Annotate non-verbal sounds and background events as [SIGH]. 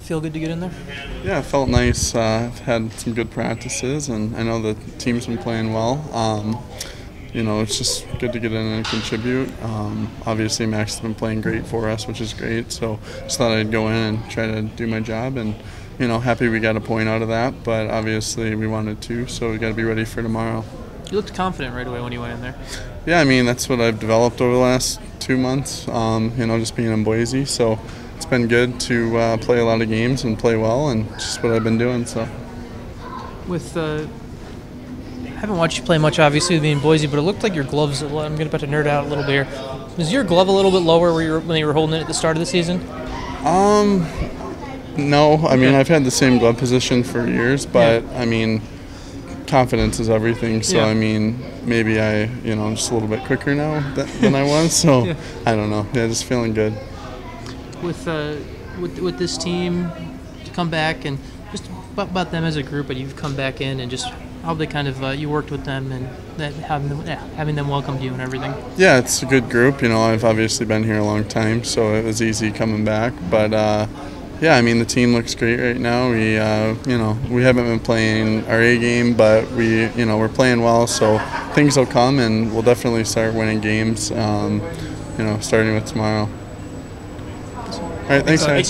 Feel good to get in there? Yeah, it felt nice. Uh, I've had some good practices, and I know the team's been playing well. Um, you know, it's just good to get in and contribute. Um, obviously, Max has been playing great for us, which is great. So just thought I'd go in and try to do my job, and you know, happy we got a point out of that. But obviously, we wanted to, so we got to be ready for tomorrow. You looked confident right away when you went in there. Yeah, I mean that's what I've developed over the last two months. Um, you know, just being in Boise, so it's been good to uh, play a lot of games and play well, and just what I've been doing. So. With uh, I haven't watched you play much, obviously, being Boise, but it looked like your gloves. I'm going to about to nerd out a little bit here. Was your glove a little bit lower where you were, when you were holding it at the start of the season? Um, no. I mean. I've had the same glove position for years, but I mean, confidence is everything. So Yeah. I mean, maybe I, you know, I'm just a little bit quicker now than, than I was. So [LAUGHS] Yeah. I don't know. Yeah, just feeling good. With uh, with with this team to come back and just about, about them as a group, but you've come back in and just how they kind of uh, you worked with them and that having them, yeah, having them welcomed you and everything. Yeah, it's a good group. You know, I've obviously been here a long time, so it was easy coming back. But uh, yeah, I mean, the team looks great right now. We, uh, you know, we haven't been playing our A game, but we, you know, we're playing well. So things will come, and we'll definitely start winning games. Um, you know, starting with tomorrow. All right, thanks, guys.